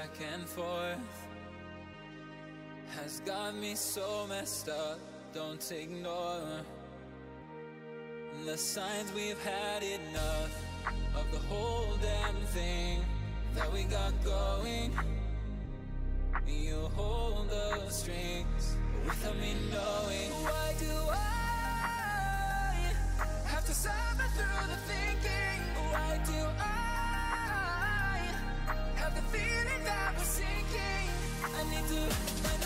back and forth has got me so messed up. Don't ignore the signs we've had enough of the whole damn thing that we got going. You hold the strings without me knowing. I need to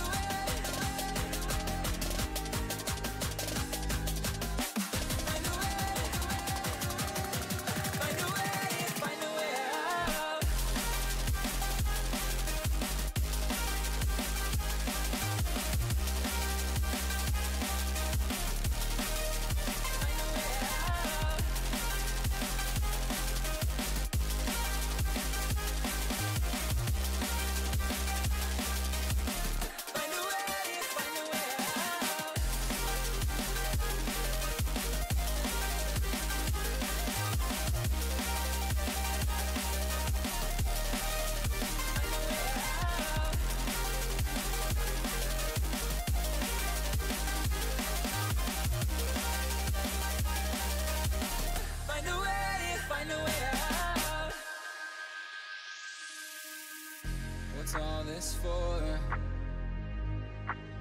What's all this for?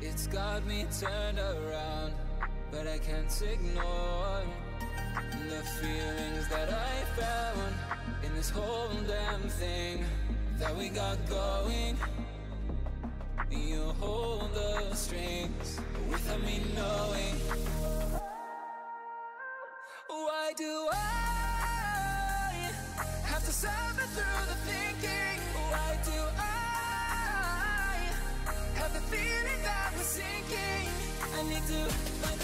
It's got me turned around, but I can't ignore the feelings that I found in this whole damn thing that we got going. You hold the strings without me knowing. Why do I have to suffer through the thinking? Why do I I need to